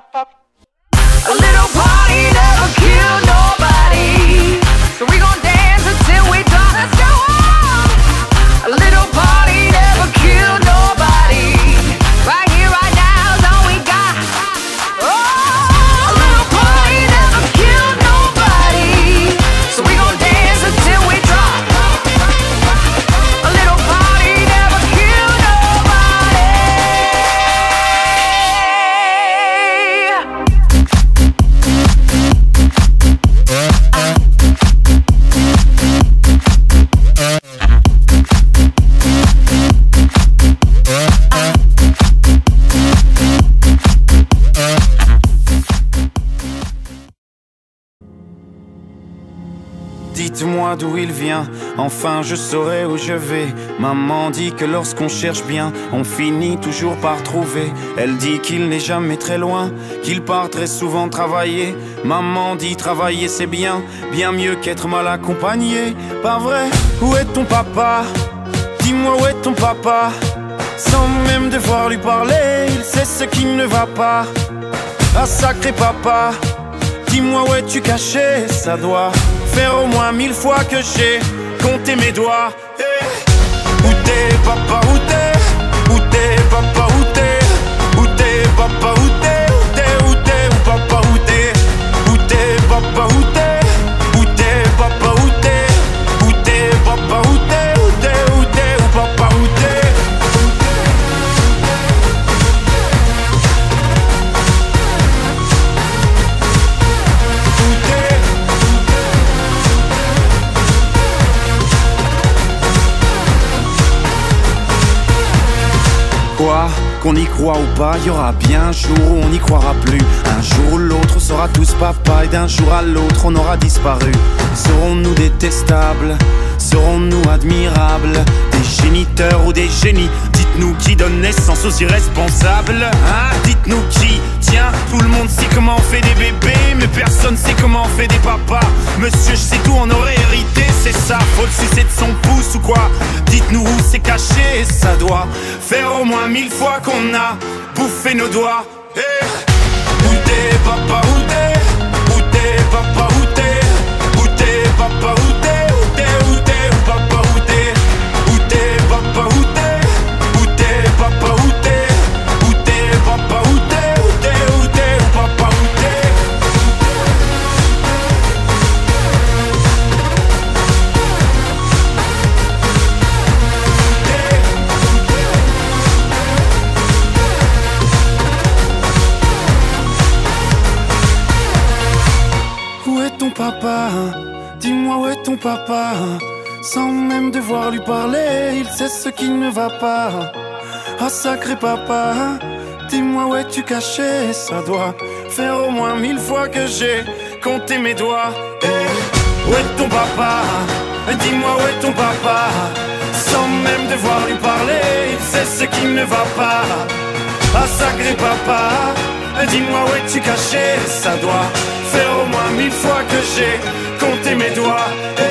A little Dites-moi d'où il vient, enfin je saurai où je vais. Maman dit que lorsqu'on cherche bien, on finit toujours par trouver. Elle dit qu'il n'est jamais très loin, qu'il part très souvent travailler. Maman dit travailler c'est bien, bien mieux qu'être mal accompagné. Pas vrai? Où est ton papa? Dis-moi où est ton papa Sans même devoir lui parler, il sait ce qui ne va pas. Ah sacré papa Dis-moi où es-tu caché? Ça doit faire au moins mille fois que j'ai compté mes doigts. Eh, Où t'es papa, où t'es? Où t'es papa, où t'es? Où t'es papa, où Qu'on y croit ou pas, y aura bien un jour où on n'y croira plus. Un jour ou l'autre, on sera tous papa et d'un jour à l'autre, on aura disparu. Serons-nous détestables Serons-nous admirables Des géniteurs ou des génies Dites-nous qui donne naissance aux irresponsables Hein Dites-nous qui Tiens, tout le monde sait comment on fait des bébés Mais personne sait comment on fait des papas Monsieur, je sais tout, on aurait hérité, c'est ça Faut le sucer de son pouce ou quoi Où c'est caché, ça doit Faire au moins mille fois qu'on a bouffé nos doigts. Eh Où t'es papa Dis-moi où est ton papa Sans même devoir lui parler, il sait ce qui ne va pas. Ah sacré papa, dis-moi où es-tu caché? Ça doit faire au moins mille fois que j'ai compté mes doigts. Eh, où est ton papa Dis-moi où est ton papa Sans même devoir lui parler, il sait ce qui ne va pas. Ah sacré papa, dis-moi où es-tu caché? Ça doit faire au moins mille fois que j'ai compté mes doigts.